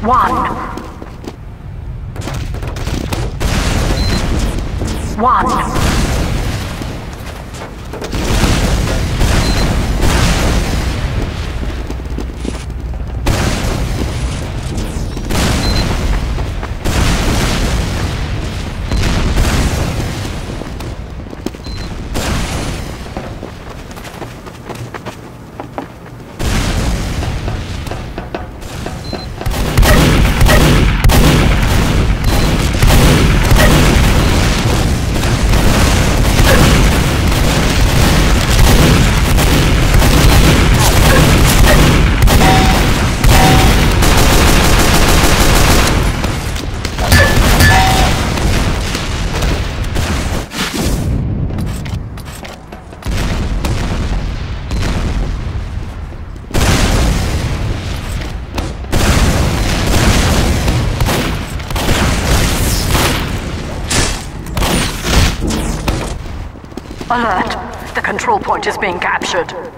One. One. Point is being captured.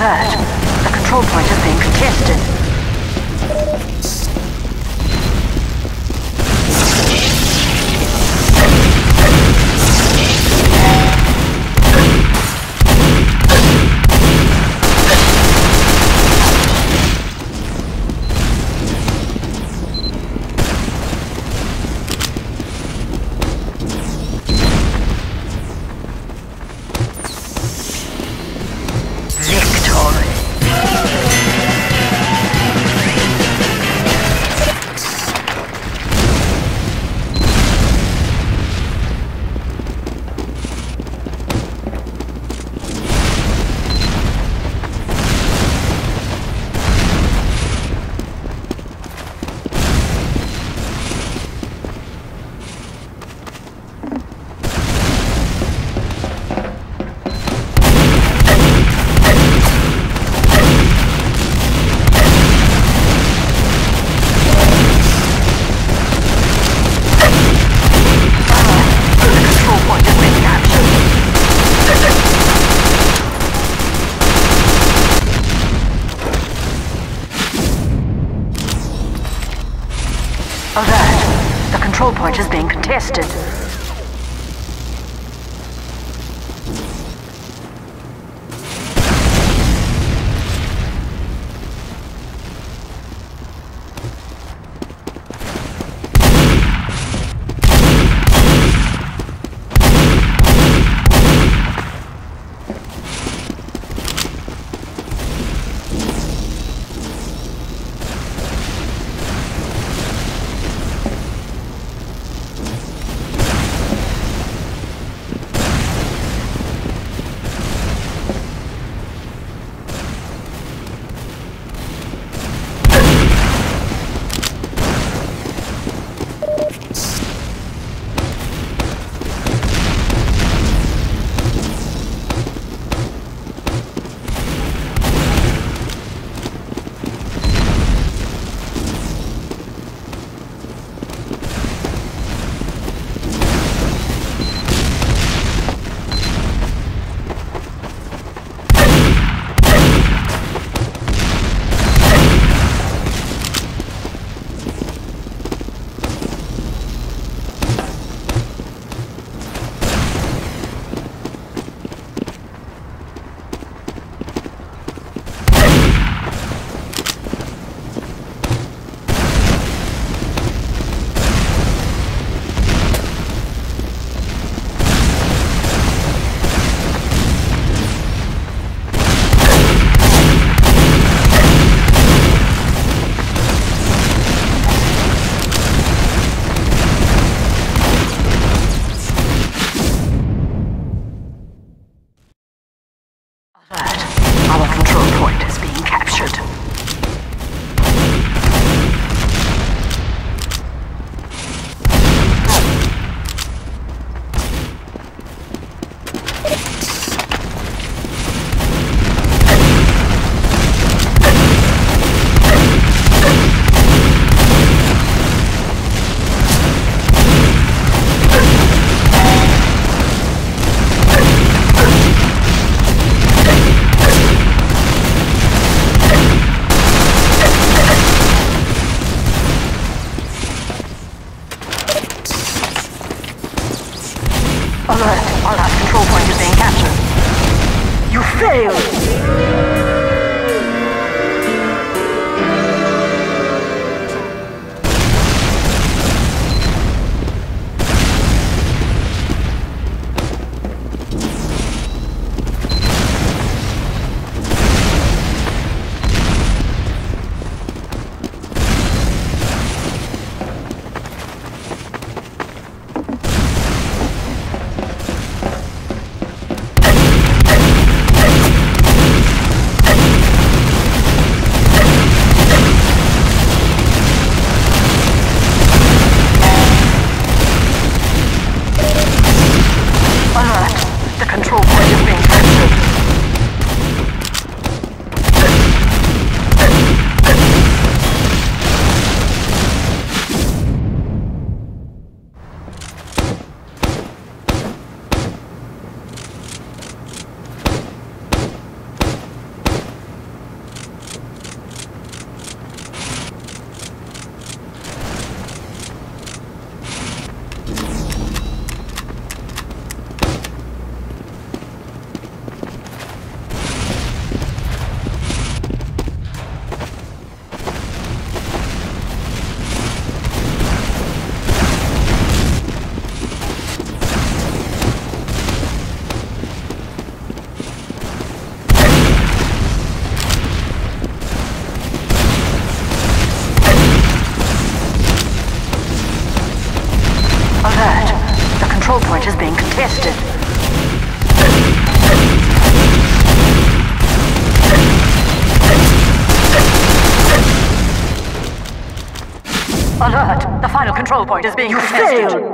The control point is being contested. Contested. 好。Alert! Our last control point is being captured. You failed! Point is being contested.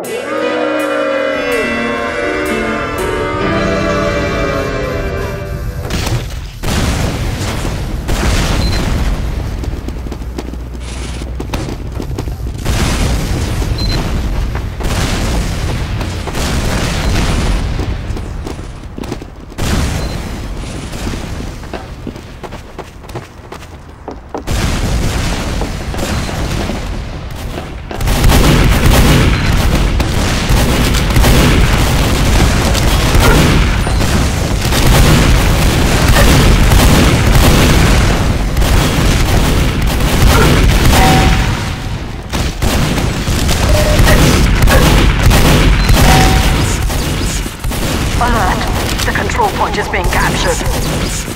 Control point is being captured.